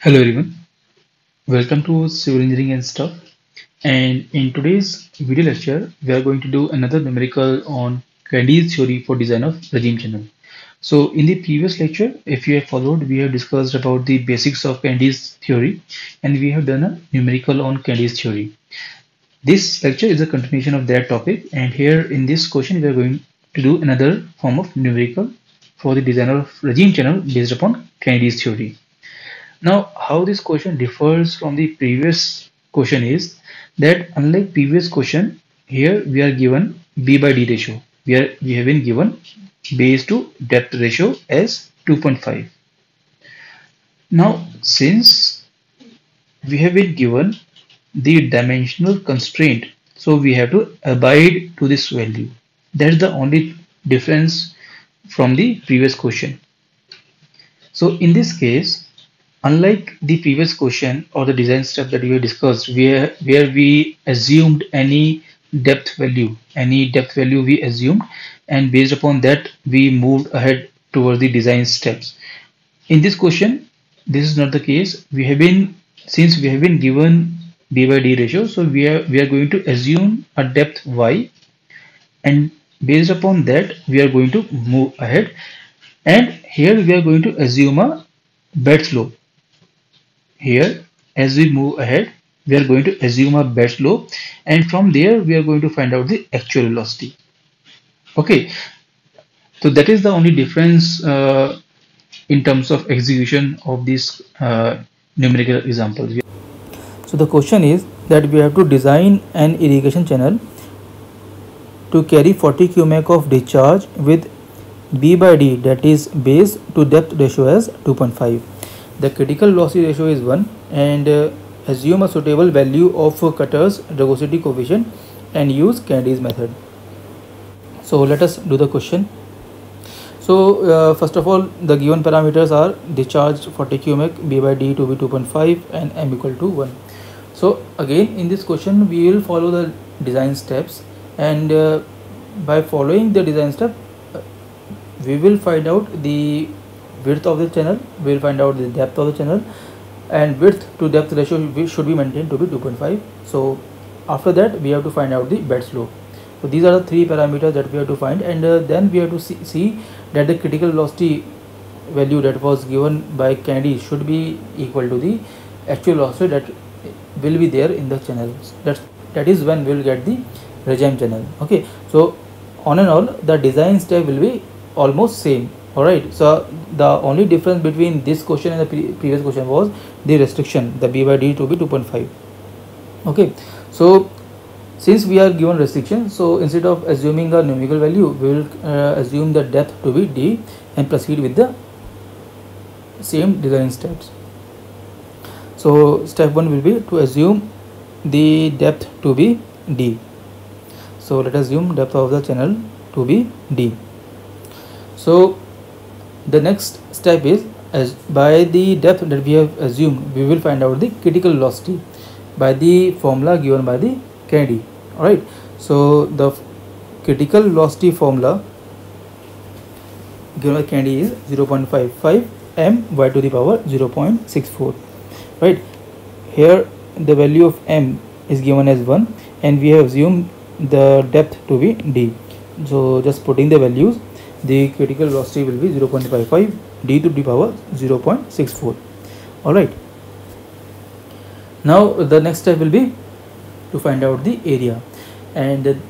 Hello everyone, welcome to Civil Engineering and Stuff. And in today's video lecture, we are going to do another numerical on Kennedy's theory for design of regime channel. So in the previous lecture, if you have followed, we have discussed about the basics of Kennedy's theory and we have done a numerical on Kennedy's theory. This lecture is a continuation of that topic and here in this question, we are going to do another form of numerical for the design of regime channel based upon Kennedy's theory. Now, how this question differs from the previous question is that unlike previous question, here we are given B by D ratio. We are we have been given base to depth ratio as 2.5. Now, since we have been given the dimensional constraint, so we have to abide to this value. That's the only difference from the previous question. So in this case, unlike the previous question or the design step that we discussed where where we assumed any depth value any depth value we assumed and based upon that we moved ahead towards the design steps. In this question this is not the case. We have been since we have been given b by d ratio so we are we are going to assume a depth y and based upon that we are going to move ahead. And here we are going to assume a bed slope here as we move ahead we are going to assume a bed slope and from there we are going to find out the actual velocity. Okay. So that is the only difference uh, in terms of execution of this uh, numerical example so the question is that we have to design an irrigation channel to carry 40 cubic of discharge with b by d that is base to depth ratio as 2.5 the critical velocity ratio is 1 and uh, assume a suitable value of Kutter's rugosity coefficient and use Kennedy's method. So let us do the question. So uh, first of all the given parameters are discharge 40 cubic b by d to be 2.5 and m equal to 1. So again in this question we will follow the design steps and uh, by following the design step uh, we will find out the width of the channel we will find out the depth of the channel and width to depth ratio should be maintained to be 2.5 so after that we have to find out the bed slope. So these are the three parameters that we have to find and uh, then we have to see, see that the critical velocity value that was given by Kennedy should be equal to the actual velocity that will be there in the channel. That's that is when we will get the regime channel. Okay. So on and all the design step will be almost same alright so the only difference between this question and the pre previous question was the restriction the b by d to be 2.5 okay so since we are given restriction so instead of assuming a numerical value we will uh, assume the depth to be d and proceed with the same design steps. So step 1 will be to assume the depth to be d. So let us assume depth of the channel to be d. So the next step is as by the depth that we have assumed we will find out the critical velocity by the formula given by the Kennedy. Alright? So the critical velocity formula given by Kennedy is 0.55 m y to the power 0.64 right? Here the value of m is given as 1 and we have assumed the depth to be d. So just putting the values the critical velocity will be 0.55 d to the power 0.64 all right. Now the next step will be to find out the area. And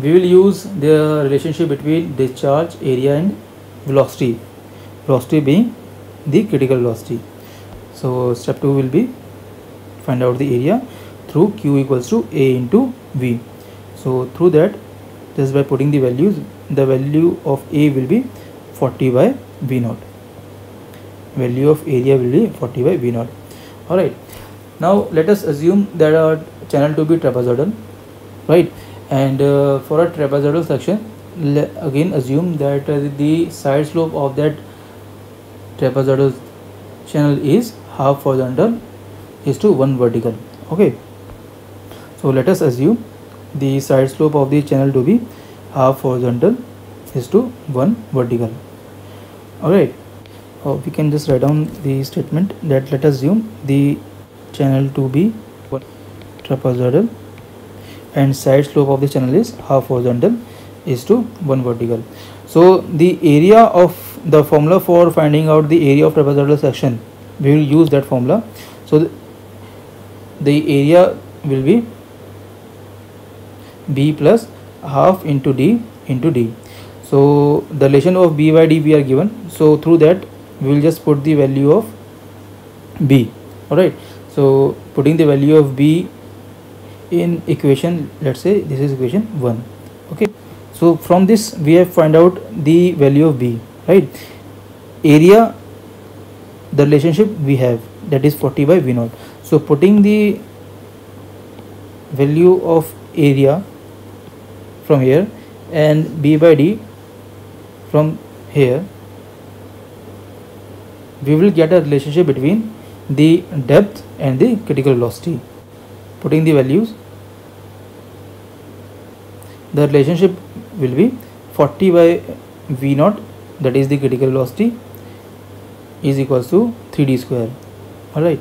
we will use the relationship between discharge area and velocity. Velocity being the critical velocity. So step 2 will be find out the area through q equals to a into v. So through that just by putting the values the value of A will be 40 by V naught. Value of area will be 40 by V naught. Alright. Now let us assume that our channel to be trapezoidal right? And uh, for a trapezoidal section again assume that uh, the side slope of that trapezoidal channel is half horizontal is to one vertical. Okay. So let us assume the side slope of the channel to be half horizontal is to one vertical. All right uh, we can just write down the statement that let us assume the channel to be trapezoidal and side slope of the channel is half horizontal is to 1 vertical. So the area of the formula for finding out the area of trapezoidal section we will use that formula. So the, the area will be b plus half into d into d. So the relation of b by d we are given. So through that we will just put the value of b all right so putting the value of b in equation let's say this is equation 1 okay? So from this we have find out the value of b right? Area the relationship we have that is 40 by v naught. So putting the value of area from here and b by d from here. We will get a relationship between the depth and the critical velocity putting the values. The relationship will be 40 by v naught that is the critical velocity is equals to 3d square. All right.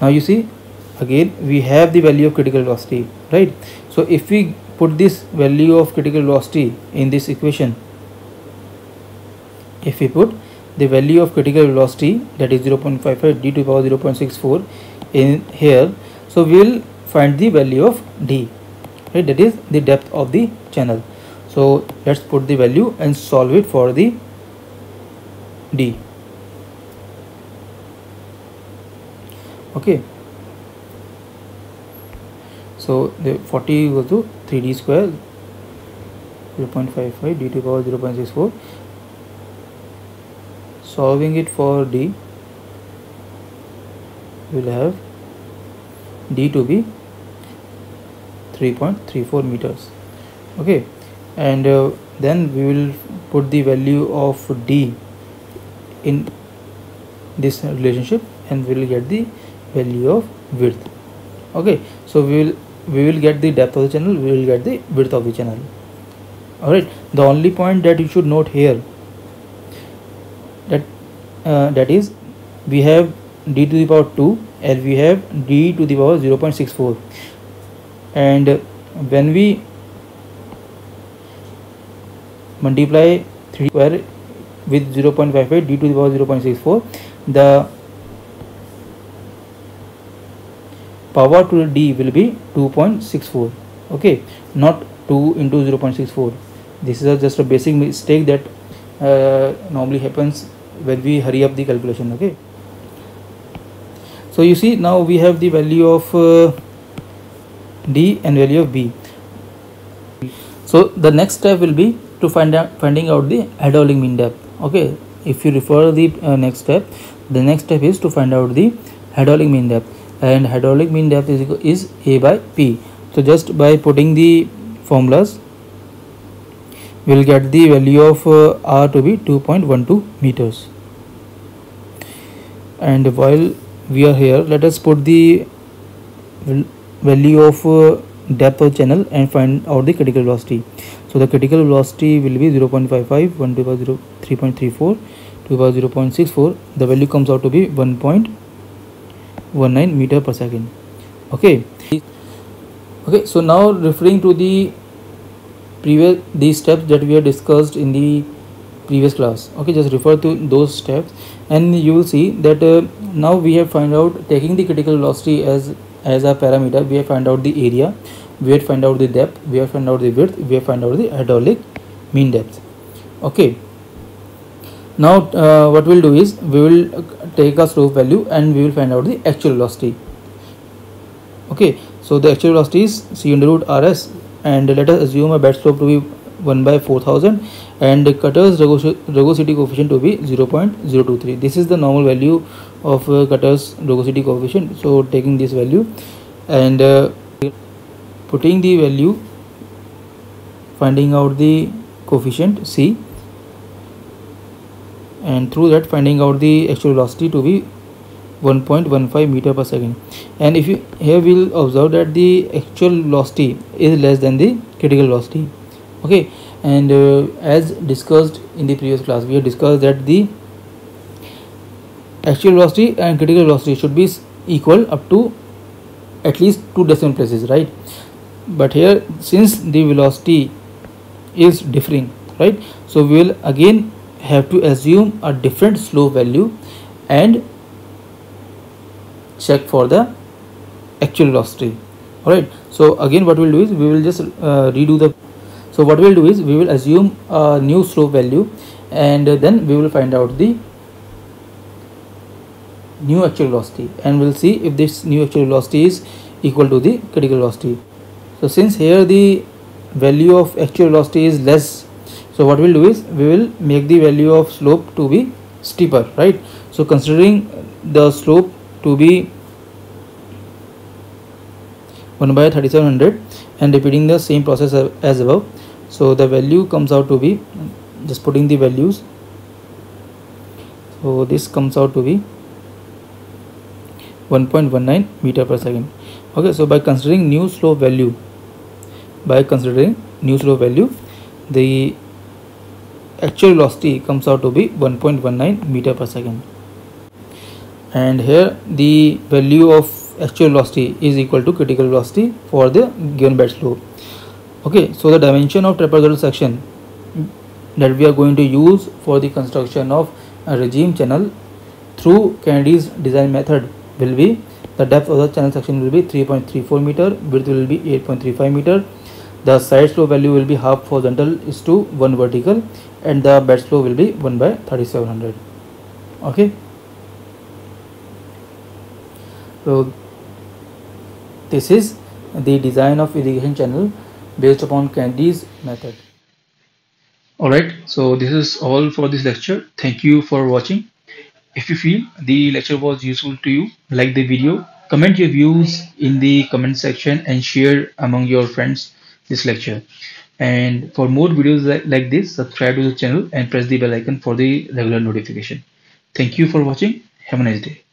Now you see again we have the value of critical velocity right? So if we put this value of critical velocity in this equation. If we put the value of critical velocity that is 0.55 d to the power 0.64 in here so we will find the value of d right? That is the depth of the channel. So let's put the value and solve it for the d. Okay. So the 40 equals to 3d square 0.55 d to power 0.64 solving it for d we will have d to be 3.34 meters. Okay and uh, then we will put the value of d in this relationship and we will get the value of width. Okay so we will we will get the depth of the channel we will get the width of the channel. All right the only point that you should note here that uh, that is we have d to the power 2 and we have d to the power 0.64 and when we multiply 3 square with 0.55 d to the power 0.64 the power to d will be 2.64 okay? Not 2 into 0.64 this is a just a basic mistake that uh, normally happens when we hurry up the calculation okay? So you see now we have the value of uh, d and value of b. So the next step will be to find out finding out the hydraulic mean depth okay? If you refer the uh, next step the next step is to find out the hydraulic mean depth and hydraulic mean depth is, is A by P. So just by putting the formulas we will get the value of uh, R to be 2.12 meters. And while we are here let us put the value of uh, depth of channel and find out the critical velocity. So the critical velocity will be 0.55, 1 to the 0, 3.34, 2 by 0.64. The value comes out to be 1. 19 meter per second. Okay. Okay so now referring to the previous these steps that we have discussed in the previous class. Okay just refer to those steps. And you will see that uh, now we have find out taking the critical velocity as as a parameter we have find out the area we have find out the depth we have find out the width we have find out the hydraulic mean depth. Okay. Now uh, what we'll do is we will take a slope value and we will find out the actual velocity. Okay so the actual velocity is c under root rs and let us assume a bed slope to be 1 by 4000 and the Kutter's rugosity coefficient to be 0.023 this is the normal value of uh, Kutter's rugosity coefficient. So taking this value and uh, putting the value finding out the coefficient c and through that finding out the actual velocity to be 1.15 meter per second. And if you here we'll observe that the actual velocity is less than the critical velocity. Okay? And uh, as discussed in the previous class we have discussed that the actual velocity and critical velocity should be equal up to at least two decimal places right? But here since the velocity is differing right? So we will again have to assume a different slope value and check for the actual velocity alright so again what we'll do is we will just uh, redo the so what we'll do is we will assume a new slope value and then we will find out the new actual velocity and we'll see if this new actual velocity is equal to the critical velocity so since here the value of actual velocity is less so what we'll do is we will make the value of slope to be steeper right? So considering the slope to be 1 by 3700 and repeating the same process as above so the value comes out to be just putting the values so this comes out to be 1.19 meter per second. Okay so by considering new slope value by considering new slope value the actual velocity comes out to be 1.19 meter per second. And here the value of actual velocity is equal to critical velocity for the given bed slope okay so the dimension of trapezoidal section that we are going to use for the construction of a regime channel through Kennedy's design method will be the depth of the channel section will be 3.34 meter width will be 8.35 meter the side slope value will be half horizontal is to 1 vertical and the bed slope will be 1 by 3700 okay? So this is the design of irrigation channel based upon Kennedy's method. Alright so this is all for this lecture. Thank you for watching. If you feel the lecture was useful to you, like the video, comment your views in the comment section and share among your friends this lecture. And for more videos like this, subscribe to the channel and press the bell icon for the regular notification. Thank you for watching. Have a nice day.